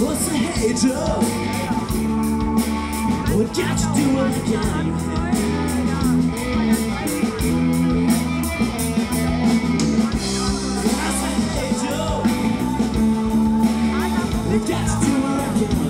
What's the hey Joe? What got you doing again? Pussy hate you. What got you doing again?